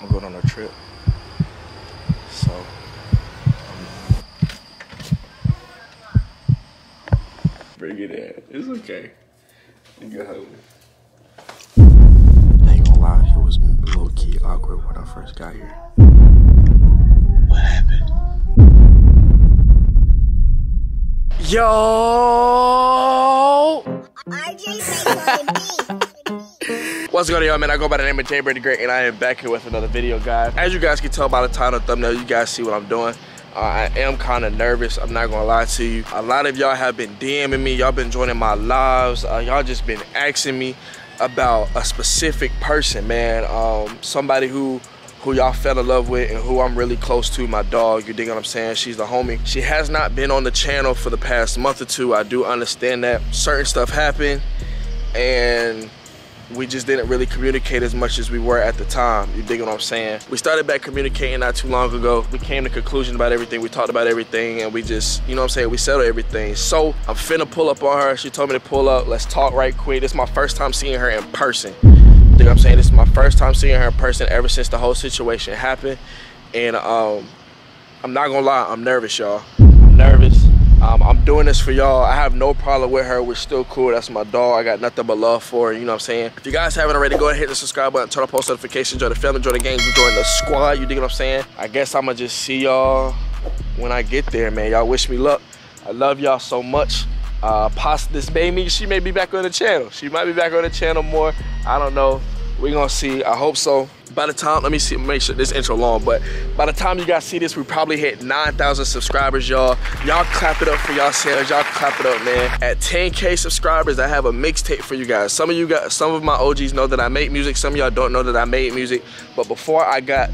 I'm going on a trip. So, um, bring it in. It's okay. You can help me. I ain't gonna lie, it was low key awkward when I first got here. What happened? Yo! What's going on, y'all, man? I go by the name of Jbird Tha Great, and I am back here with another video, guys. As you guys can tell by the title thumbnail, you guys see what I'm doing. Uh, I am kind of nervous. I'm not gonna lie to you. A lot of y'all have been DMing me. Y'all been joining my lives. Uh, y'all just been asking me about a specific person, man. Um, somebody who who y'all fell in love with and who I'm really close to, my dog, you dig what I'm saying? She's the homie. She has not been on the channel for the past month or two. I do understand that certain stuff happened and we just didn't really communicate as much as we were at the time. You dig what I'm saying? We started back communicating not too long ago. We came to conclusion about everything. We talked about everything and we just, you know what I'm saying? We settled everything. So I'm finna pull up on her. She told me to pull up. Let's talk right quick. This is my first time seeing her in person. You know what I'm saying? This is my first time seeing her in person ever since the whole situation happened. And um, I'm not gonna lie, I'm nervous, y'all. I'm nervous. Um, I'm doing this for y'all. I have no problem with her. We're still cool. That's my dog. I got nothing but love for her. You know what I'm saying? If you guys haven't already, go ahead and hit the subscribe button, turn on post notifications, join the family, join the gang, join the squad. You dig what I'm saying? I guess I'm gonna just see y'all when I get there, man. Y'all wish me luck. I love y'all so much. Uh, past this baby, she may be back on the channel. She might be back on the channel more. I don't know. We're gonna see. I hope so. By the time, let me see, make sure this intro long, but by the time you guys see this, we probably hit 9,000 subscribers, y'all. Y'all clap it up for yourselves. Y'all clap it up, man. At 10K subscribers, I have a mixtape for you guys. Some of you guys, some of my OGs know that I make music. Some of y'all don't know that I made music. But before I got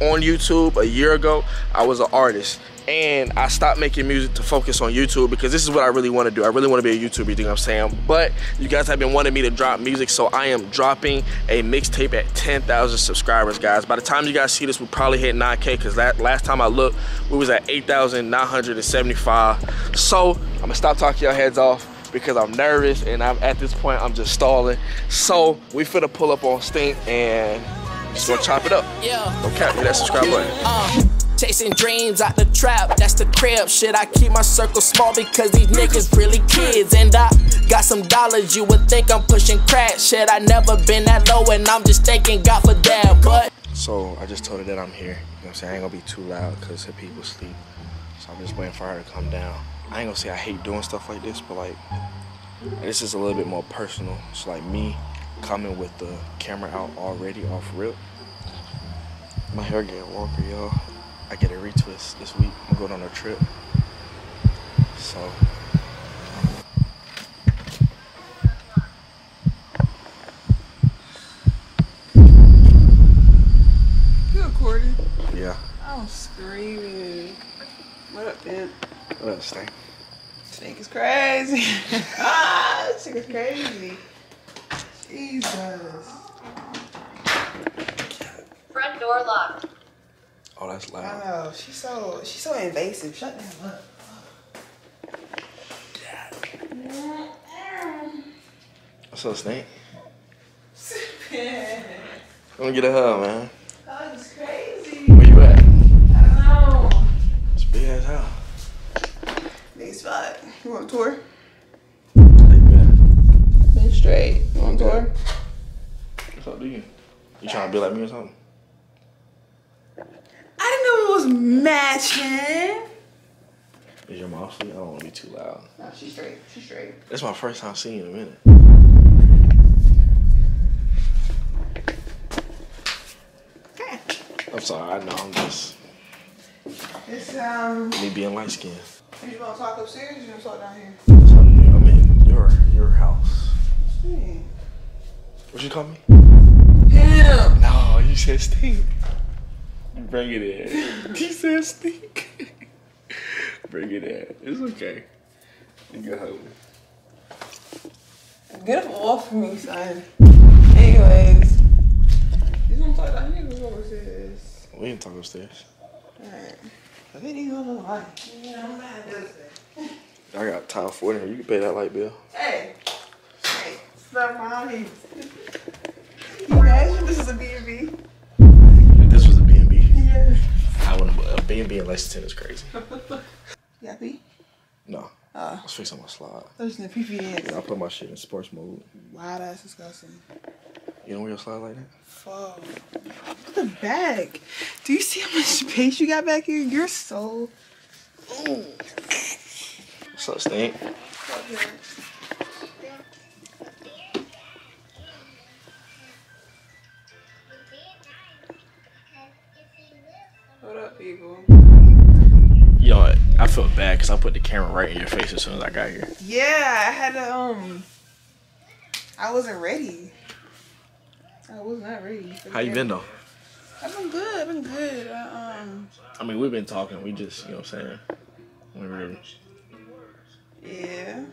on YouTube a year ago, I was an artist and I stopped making music to focus on YouTube because this is what I really want to do. I really want to be a YouTuber, you think I'm saying? But you guys have been wanting me to drop music, so I am dropping a mixtape at 10,000 subscribers, guys. By the time you guys see this, we probably hit 9K because last time I looked, we was at 8,975. So I'm gonna stop talking your heads off because I'm nervous and I'm at this point I'm just stalling. So we finna pull up on Stink and just gonna chop it up. Yeah. Don't cap me that subscribe button. Uh. Chasing dreams out the trap, that's the crib. Shit, I keep my circle small because these niggas really kids. And I got some dollars, you would think I'm pushing crack. Shit, I never been that low, and I'm just thanking God for that. But so I just told her that I'm here. You know what I'm saying? I ain't gonna be too loud because her people sleep. So I'm just waiting for her to come down. I ain't gonna say I hate doing stuff like this, but like, this is a little bit more personal. It's like me coming with the camera out already off rip. My hair getting longer, y'all. I get a retwist this week. I'm going on a trip. So. You recording? Yeah. I'm screaming. What up, man? What up, Stank? Snake is crazy. ah, this is crazy. Jesus. Front door locked. Oh, that's loud. I know. She's so she's so invasive. Shut down. up. What's up, Snake? Come and get a hug, man. Oh, it's crazy. Where you at? I don't know. It's big ass house. Big spot. You want a tour? How you been? Been straight. You want a tour? What's up to you? You trying to be like me or something? I didn't know it was matching. Is your mom asleep? I don't want to be too loud. No, she's straight. She's straight. It's my first time seeing you in a minute. Okay. I'm sorry. I know. I'm just It's um. me being light skinned. You want to talk upstairs? Or you want to talk down here? I'm in your your house. Hmm. What you call me? Him. No, you said stink. Bring it in. he said stink. Bring it in. It's okay. You can hug me. Get up off me, son. Anyways. You want to talk down here? or What was this? We can talk upstairs. Alright. I think you gonna lie. Yeah, I'm mad. I got tile for it. You can pay that light bill. Hey. Hey. Stop on me. You imagine this is a B&B? even in Lexington is crazy. You happy? No. Uh, Let's fix on my slide. there's no pee dance. I put my shit in sports mode. Wow, that's disgusting. You know where your slide like that? Fuck. Look at the back. Do you see how much space you got back here? You're so. Ooh. What's up, Stink? What? I feel bad because I put the camera right in your face as soon as I got here. Yeah, I had to, um. I wasn't ready. I was not ready. for the How you been though? I've been good. I've been good. I, um. I mean, we've been talking. We just, you know what I'm saying? We really. Yeah.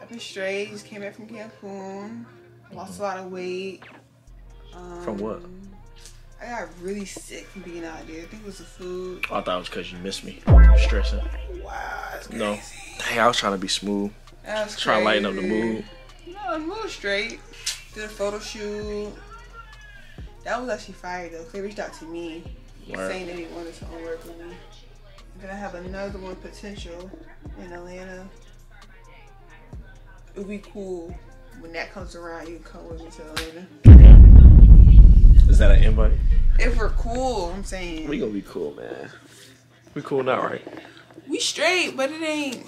I've been straight. Just came back from Cancun. Lost a lot of weight. Um, From what? I got really sick from being out there. I think it was the food. I thought it was because you missed me. Stressing. Wow, that's crazy. No. Hey, I was trying to be smooth. That was Trying to lighten up the mood. No, the mood straight. Did a photo shoot. That was actually fire though. They reached out to me Word. saying they wanted to work with me. Then I have another one potential in Atlanta. It would be cool when that comes around. You can come with me to Atlanta. Is that an invite? If we're cool, I'm saying We we, gonna be cool, man. We cool now, right? We straight, but it ain't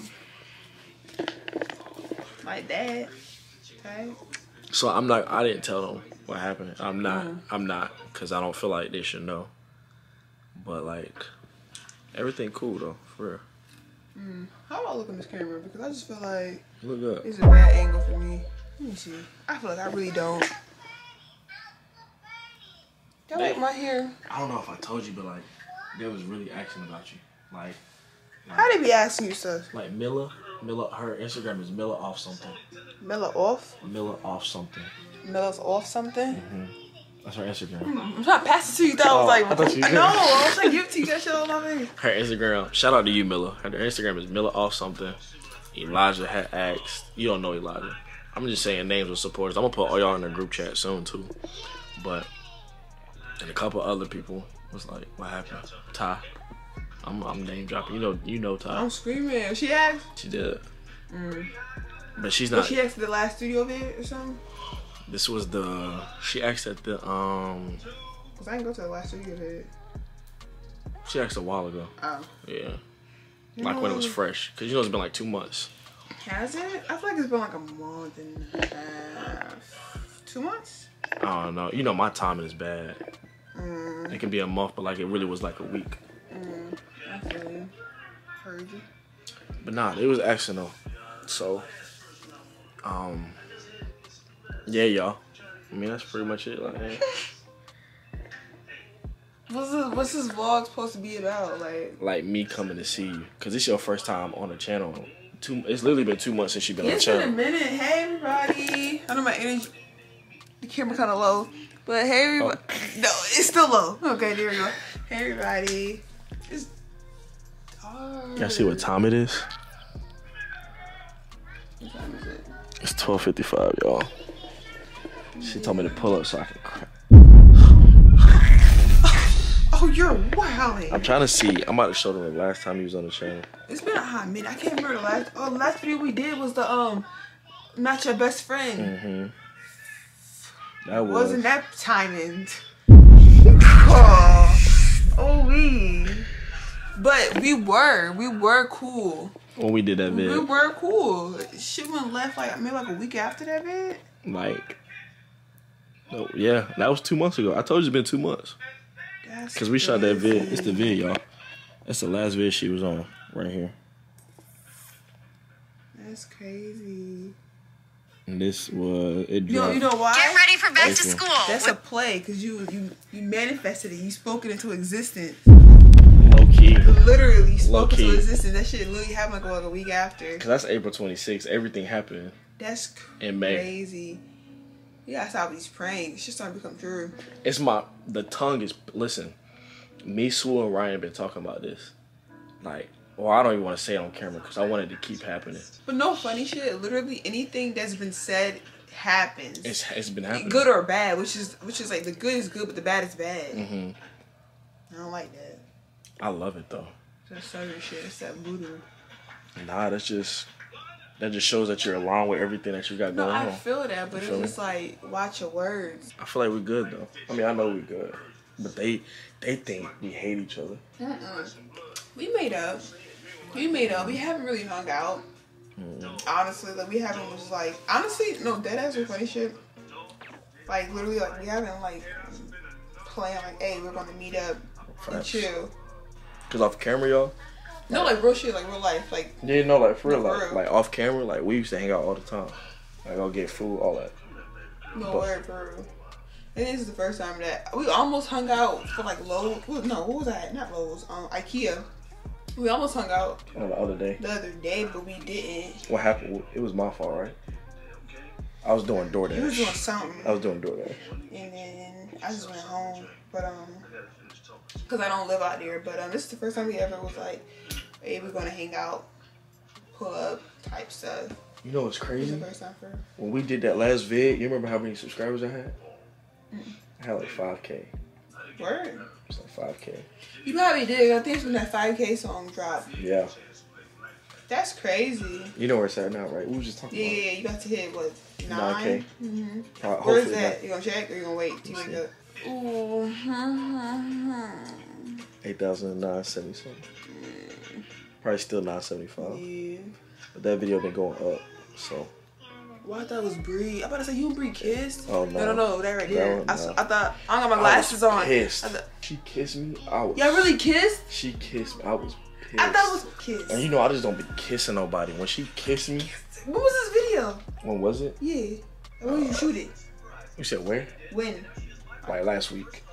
like that. Okay. So I'm not. I didn't tell them what happened. I'm not. Mm-hmm. I'm not because I don't feel like they should know. But like, everything cool though, for real. Mm. How do I look in this camera? Because I just feel like Look up. it's a bad angle for me. Let me see. I feel like I really don't. That like my hair. I don't know if I told you, but like, there was really asking about you. Like, How they be asking you stuff? like Milla, Milla. Her Instagram is Milla off something. Miller off? Milla off something. Miller's off something? Mm-hmm. That's her Instagram. Hmm, I'm trying to pass it to you. Thought I was Oh, like, I thought you- no, I was like, give to you. That shit all on my face. Her Instagram. Shout out to you, Milla. Her Instagram is Milla off something. Elijah had asked. You don't know Elijah. I'm just saying names of supporters. I'm gonna put all y'all in the group chat soon too. But and a couple other people was like, "What happened?" Ty. I'm I'm name dropping. You know you know Ty. I'm screaming. She asked. She did. But she's But not. she asked the last studio vid or something. This was the. She asked at the um. Cause I didn't go to the last studio vid. She asked a while ago. Oh. Yeah. Like when it was fresh, cause you know it's been like two months. Has it? I feel like it's been like a month and a half. Two months? I don't know. You know my timing is bad. Mm, It can be a month, but like it really was like a week. You. But nah, it was though. So, um, yeah, y'all. I mean, that's pretty much it. Like. What's this, what's this vlog supposed to be about? Like, like me coming to see you, cause it's your first time on the channel. Two, it's literally been two months since you've been on the it's been a channel. minute. Hey, everybody. I know my energy, the camera kind of low, but hey, everybody. No, it's still low. Okay, there we go. Hey, everybody. It's dark. Y'all see what time it is? What time is it? It's twelve fifty five, y'all. She told me to pull up so I can. Crack. Oh, you're wilding. I'm trying to see. I'm about to show them the last time he was on the channel. It's been a hot minute. I can't remember the last. Oh, the last video we did was the um, not your best friend. Mm-hmm. That was. Wasn't that timing? oh, oh, we. But we were, we were cool. when we did that vid, We were cool. She went left like maybe like a week after that vid. Like, no, yeah, that was two months ago. I told you it's been two months. That's Cause we shot that vid. It's the vid, y'all. That's the last vid she was on right here. That's crazy. And this was it You know, you know why? Get ready for back to school. That's a play because you you you manifested it. You spoke it into existence. low key. Literally spoke it Low-key. into existence. That shit literally happened like, like a week after. Cause that's April 26th. Everything happened. That's In May. crazy. You gotta stop these pranks. Shit starting to become true. It's my the tongue is listen. Me, Sue, and Ryan been talking about this. Like, well, I don't even want to say it on camera because I wanted to keep happening. But no funny shit. Literally anything that's been said happens. It's it's been happening. good or bad, which is which is like the good is good, but the bad is bad. Mhm. I don't like that. I love it though. That southern shit. It's that voodoo. Nah, that's just that just shows that you're aligned with everything that you got No, going I on. I feel that, but You it's me? just like watch your words. I feel like we're good though. I mean, I know we're good, but they they think we hate each other. We made up. We made up. We haven't really hung out. Mm. Honestly, like we haven't was like honestly no dead ass shit. Like literally, like we haven't like planned like, hey, we're gonna meet up and chill. Cause off camera, y'all. No, like real shit, like real life, like Yeah, no, like for real, like real. like off camera, like we used to hang out all the time. Like go get food, all that. no But- word for real. And this is the first time that we almost hung out for like Lowe's. No, what was that? Not Lowe's. Um, IKEA. We almost hung out On the other day, the other day, but we didn't. what happened? It was my fault, right? I was doing We was doing something. I was doing DoorDash. and then I just went home. But um, cause I don't live out there. But um, this is the first time we ever was like, hey, we're gonna hang out, pull up type stuff. You know what's crazy? first time for. When we did that last vid, you remember how many subscribers I had? I had like 5K. Word. It's like 5K. You probably did. I think it's when that 5K song dropped. Yeah. That's crazy. You know where it's at now, right? We was just talking Yeah, about yeah, yeah, you got to hit what 9K. nine. Mm-hmm. Pro- Where is that? You gonna check or you gonna wait till you wake up? Ooh. hmm 8,970 something. Probably still 975. Yeah. But that video been going up. So Well, I thought it was Bree. I'm about to say you and Bree kissed. Oh, no. No, no, no, that right No, there. I, s- no. I thought I got my I glasses on. Pissed. I thought, She kissed me. I was. y'all really kissed? She kissed me. I was pissed. I thought it was kiss. And you know I just don't be kissing nobody. When she kissed me, What was this video? when was it? Yeah. When you shoot it? You said where? When? Like last week.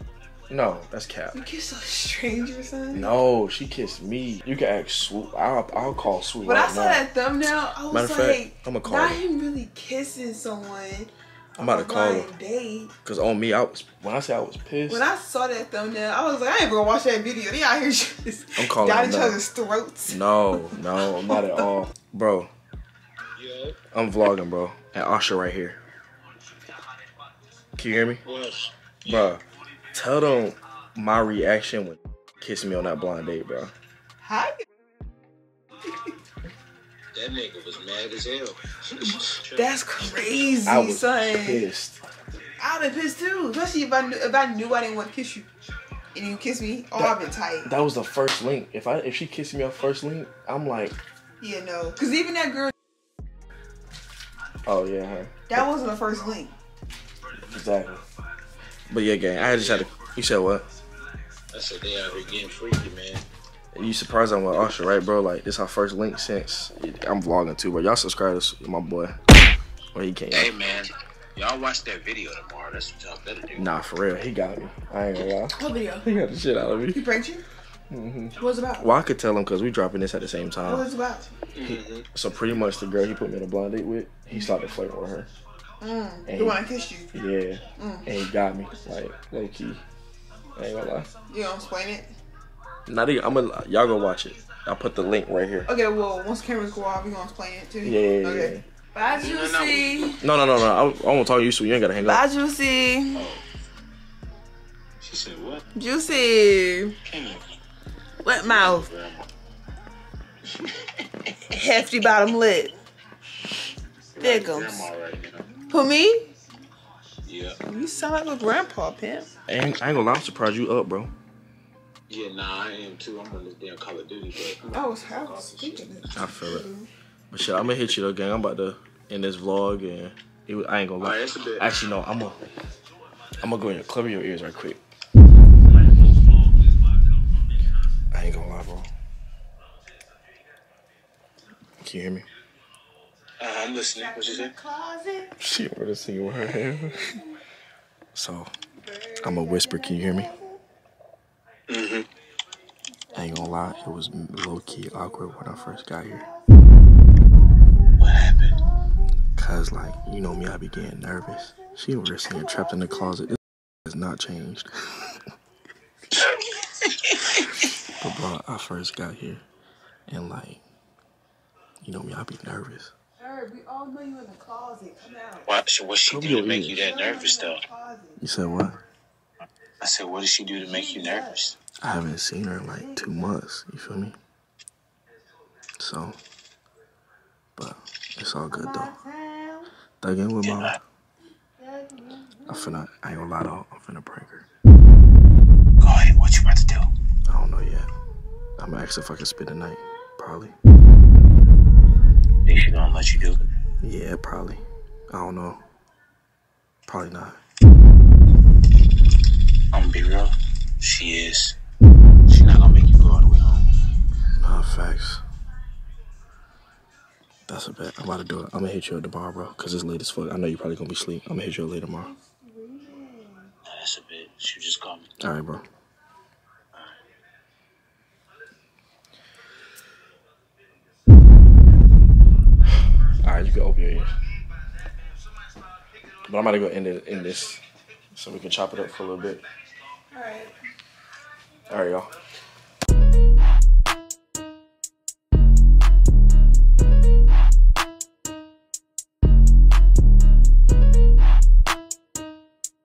No, that's cap. You kissed a stranger, son? No, she kissed me. You can ask Swoop. I'll, I'll call Swoop When right I saw now. that thumbnail, I was Matter like, fact, I'm gonna call not her. him really kissing someone. I'm about to call her. blind date. Cause on me, I was when I say I was pissed. When I saw that thumbnail, I was like, I ain't gonna watch that video. They out here just I'm calling down her each now. other's throats. No, no, not at all, bro. I'm vlogging, bro, At Asha right here. Can you hear me, What? bro? Tell them my reaction when kissing me on that blind date, bro. Hi. That nigga was mad as hell. That's crazy, I was son. pissed. I'd been pissed too, especially if I knew if I knew I didn't want to kiss you, and you kiss me. Oh, I've been tight. That was the first link. If I if she kissed me on first link, I'm like, Yeah, no, because even that girl, oh yeah, her. that wasn't the first link. Exactly. But yeah, gang, I just had to. You said what? I said they out here getting freaky, man. You surprised I'm with Usher, right, bro? Like this our first link since I'm vlogging too, but y'all subscribe to my boy. Well, he can't. Hey, man. Y'all watch that video tomorrow. That's what y'all better do. Nah, for real, he got me. I ain't gonna lie. What video? He got the shit out of me. He me. pranked you? What was it about? Well, I could tell him because we dropping this at the same What time. was it about? Mm-hmm. So pretty much the girl he put me in a blind date with, he started flirting with her. Mm, And the one I kissed you. Yeah, and he got me like low key. I ain't gonna lie. You gonna explain it? Not even. I'm gonna. Y'all go watch it. I'll put the link right here. Okay, well, once cameras go off, we gonna explain it too. Yeah, yeah, yeah, Okay. Bye, Juicy. No, no, no, no. I, I won't talk to you, so you ain't gotta hang up. Bye, Juicy. She said, what? Juicy. Wet mouth. Hefty bottom lip. Thickums. Grandma right now. Who me? Yeah. You sound like a grandpa, pimp. I ain't, I ain't gonna lie. I'm surprised you up, bro. Yeah, nah, I am too. I'm on this damn Call of Duty, but I was, I was thinking it. I feel it. But shit, I'm gonna hit you though, gang. I'm about to end this vlog, and it, I ain't gonna lie. Alright, that's a bit. Actually, no. I'm gonna. I'm gonna go in. Cover your ears right quick. I ain't gonna lie, bro. Can you hear me? Uh, I'm listening. What you say? Closet. She wanted to sing with her hand. So, I'm a whisper. Can you hear me? Mm-hmm. I ain't gonna lie. It was low key awkward when I first got here. What happened? Cause like, you know me, I be getting nervous. She over there singing trapped in the closet. This has not changed. but bro, I first got here and like, you know me, I be nervous. Herb, we all know you in the closet. Come out. What, so what she Cover do to make you that nervous, though? You said what? I said, what did she do to make you nervous? I haven't seen her in like two months. You feel me? So, but it's all good though. Thugging with mama. I'm finna, I ain't gonna lie though, I'm finna prank her. Go ahead. What you about to do? I don't know yet. I'm gonna ask if I can spend the night. Probably. Think she gonna let you do it? Yeah, probably. I don't know. Probably not. I'm gonna be real. She is. She not gonna make you go all the way home. Nah, facts. That's a bet. I'm about to do it. I'm gonna hit you at the bar, bro, because it's late as fuck. I know you're probably gonna be asleep. I'm gonna hit you up later tomorrow. Nah, That's a bit. She just called me. All right, bro. Right, you can open your ears. But I'm about to go end it in this so we can chop it up for a little bit. Alright. All right, y'all.